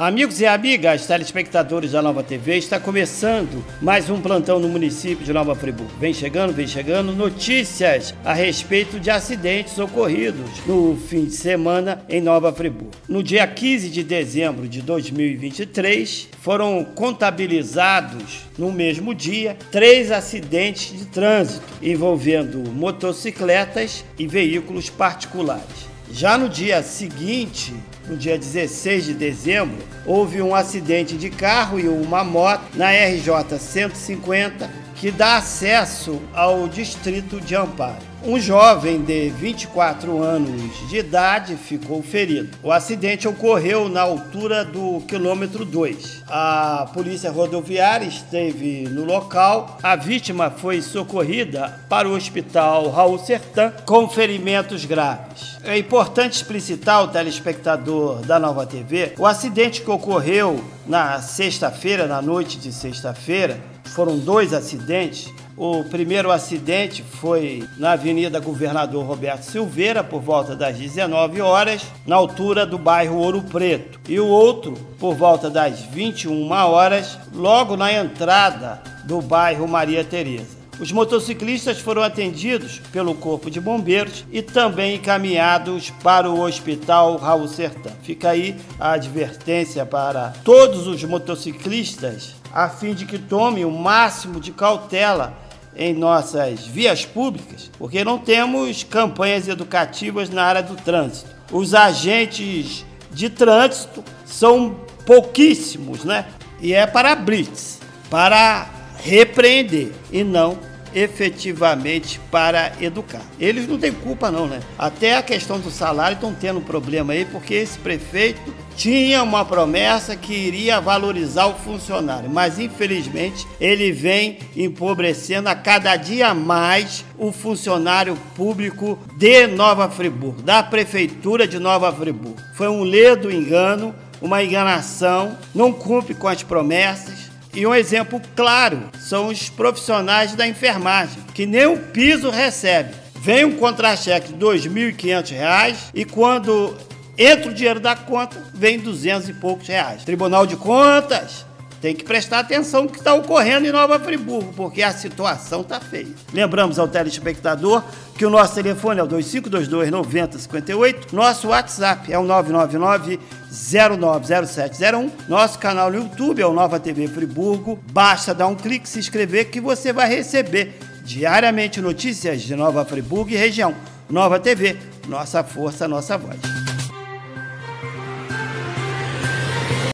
Amigos e amigas, telespectadores da Nova TV, está começando mais um plantão no município de Nova Friburgo. Vem chegando, vem chegando notícias a respeito de acidentes ocorridos no fim de semana em Nova Friburgo. No dia 15 de dezembro de 2023, foram contabilizados no mesmo dia três acidentes de trânsito envolvendo motocicletas e veículos particulares. Já no dia seguinte, no dia 16 de dezembro, houve um acidente de carro e uma moto na RJ 150 que dá acesso ao distrito de Amparo. Um jovem de 24 anos de idade ficou ferido. O acidente ocorreu na altura do quilômetro 2. A polícia rodoviária esteve no local. A vítima foi socorrida para o hospital Raul Sertã com ferimentos graves. É importante explicitar ao telespectador da Nova TV o acidente que ocorreu na sexta-feira, na noite de sexta-feira. Foram dois acidentes o primeiro acidente foi na Avenida Governador Roberto Silveira, por volta das 19 horas, na altura do bairro Ouro Preto. E o outro, por volta das 21 horas, logo na entrada do bairro Maria Tereza. Os motociclistas foram atendidos pelo Corpo de Bombeiros e também encaminhados para o Hospital Raul Sertã. Fica aí a advertência para todos os motociclistas a fim de que tomem o máximo de cautela em nossas vias públicas, porque não temos campanhas educativas na área do trânsito. Os agentes de trânsito são pouquíssimos, né? E é para blitz, para repreender e não efetivamente para educar. Eles não têm culpa não, né? Até a questão do salário estão tendo problema aí, porque esse prefeito tinha uma promessa que iria valorizar o funcionário, mas infelizmente ele vem empobrecendo a cada dia mais o funcionário público de Nova Friburgo, da prefeitura de Nova Friburgo. Foi um ledo engano, uma enganação, não cumpre com as promessas e um exemplo claro são os profissionais da enfermagem, que nem o piso recebe. Vem um contra-cheque de R$ 2.500 e quando entra o dinheiro da conta, vem 200 e poucos reais. Tribunal de Contas tem que prestar atenção no que está ocorrendo em Nova Friburgo, porque a situação está feia. Lembramos ao telespectador que o nosso telefone é o 2522-9058, nosso WhatsApp é o 999 090701, nosso canal no YouTube é o Nova TV Friburgo. Basta dar um clique, se inscrever que você vai receber diariamente notícias de Nova Friburgo e região. Nova TV, nossa força, nossa voz.